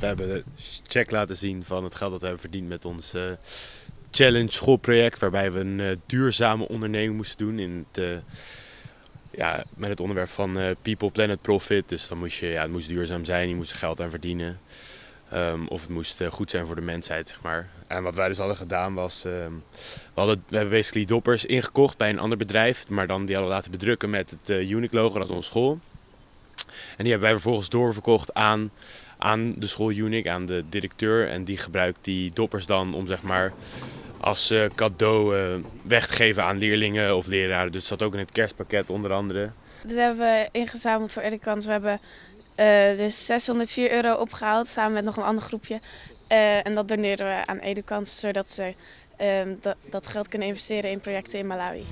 We hebben de check laten zien van het geld dat we hebben verdiend met ons eh, challenge schoolproject. Waarbij we een eh, duurzame onderneming moesten doen in het, eh, ja, met het onderwerp van People, Planet, Profit. Dus dan moest je, ja, het moest duurzaam zijn, je moest er geld aan verdienen. Ehm, of het moest goed zijn voor de mensheid, zeg maar. En wat wij dus hadden gedaan was, ehm, we, hadden, we hebben basically doppers ingekocht bij een ander bedrijf. Maar dan die hadden we laten bedrukken met het uh, Unique logo, dat is onze school. En die hebben wij vervolgens doorverkocht aan, aan de school Unique, aan de directeur. En die gebruikt die doppers dan om zeg maar als eh, cadeau eh, weg te geven aan leerlingen of leraren. Dus dat zat ook in het kerstpakket onder andere. Dit hebben we ingezameld voor Edukans. We hebben eh, dus 604 euro opgehaald samen met nog een ander groepje. En dat doneren we aan Edukans, zodat ze ehm, dat, dat geld kunnen investeren in projecten in Malawi.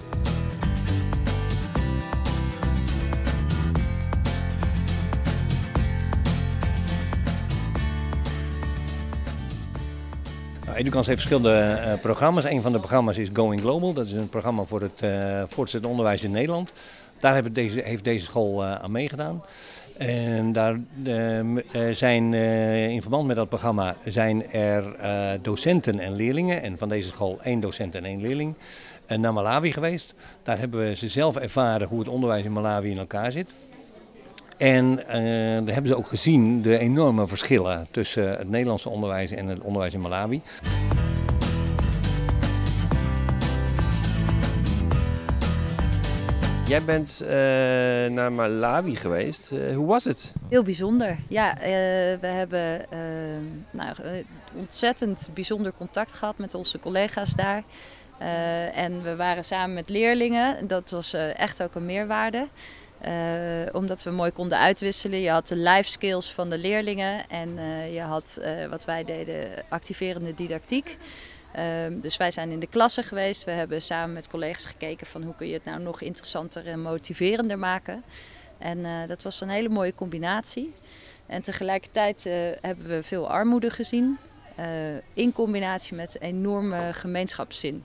Educans heeft verschillende eh, programma's. Een van de programma's is Going Global. Dat is een programma voor het voortgezet onderwijs in Nederland. Daar deze, heeft deze school eh, aan meegedaan. En daar eh, m- eh, zijn in verband met dat programma zijn er docenten en leerlingen. En van deze school één docent en één leerling. naar Malawi geweest. Daar hebben we ze zelf ervaren hoe het onderwijs in Malawi in elkaar zit. En eh, daar hebben ze ook gezien de enorme verschillen tussen het Nederlandse onderwijs en het onderwijs in Malawi. Jij bent eh, naar Malawi geweest. Eh, hoe was het? Heel bijzonder. Ja, eh, we hebben nou, ontzettend bijzonder contact gehad met onze collega's daar. Eh, en we waren samen met leerlingen. Dat was eh, echt ook een meerwaarde. Eh, omdat we mooi konden uitwisselen. Je had de life skills van de leerlingen en eh, je had eh, wat wij deden, activerende didactiek. Ehm, dus wij zijn in de klasse geweest. We hebben samen met collega's gekeken van hoe kun je het nou nog interessanter en motiverender maken. En dat was een hele mooie combinatie. En tegelijkertijd hebben we veel armoede gezien. in combinatie met enorme gemeenschapszin.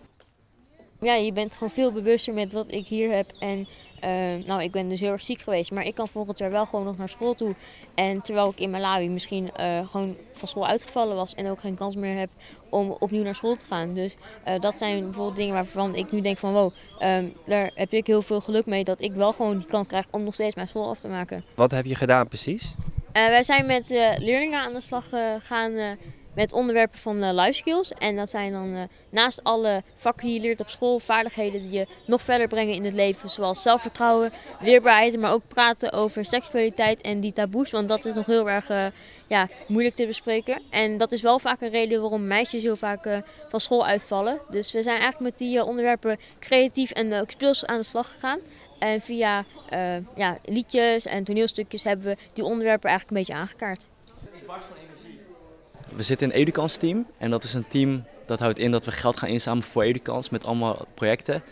Ja, je bent gewoon veel bewuster met wat ik hier heb. En eh, nou, ik ben dus heel erg ziek geweest. Maar ik kan volgend jaar wel gewoon nog naar school toe. En terwijl ik in Malawi misschien eh, gewoon van school uitgevallen was. En ook geen kans meer heb om opnieuw naar school te gaan. Dus eh, dat zijn bijvoorbeeld dingen waarvan ik nu denk van wow, ehm, daar heb ik heel veel geluk mee. Dat ik wel gewoon die kans krijg om nog steeds mijn school af te maken. Wat heb je gedaan precies? Wij zijn met leerlingen aan de slag gegaan met onderwerpen van eh, life skills. En dat zijn dan eh, naast alle vakken die je leert op school, vaardigheden die je nog verder brengen in het leven. Zoals zelfvertrouwen, weerbaarheid, maar ook praten over seksualiteit en die taboes. Want dat is nog heel erg eh, ja, moeilijk te bespreken. En dat is wel vaak een reden waarom meisjes heel vaak van school uitvallen. Dus we zijn eigenlijk met die onderwerpen creatief en ook speels aan de slag gegaan. En via ja, liedjes en toneelstukjes hebben we die onderwerpen eigenlijk een beetje aangekaart. We zitten in een Educans team en dat is een team dat houdt in dat we geld gaan inzamelen voor Educans met allemaal projecten.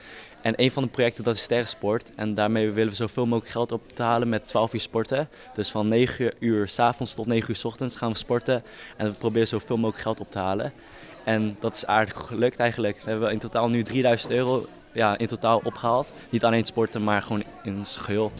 En een van de projecten dat is sterrensport en daarmee willen we zoveel mogelijk geld op te halen met 12 uur sporten. Dus van 9 uur s avonds tot 9 uur s ochtends gaan we sporten en we proberen zoveel mogelijk geld op te halen. En dat is aardig gelukt eigenlijk. We hebben in totaal nu 3000 euro ja, in totaal opgehaald. Niet alleen sporten, maar gewoon in zijn geheel.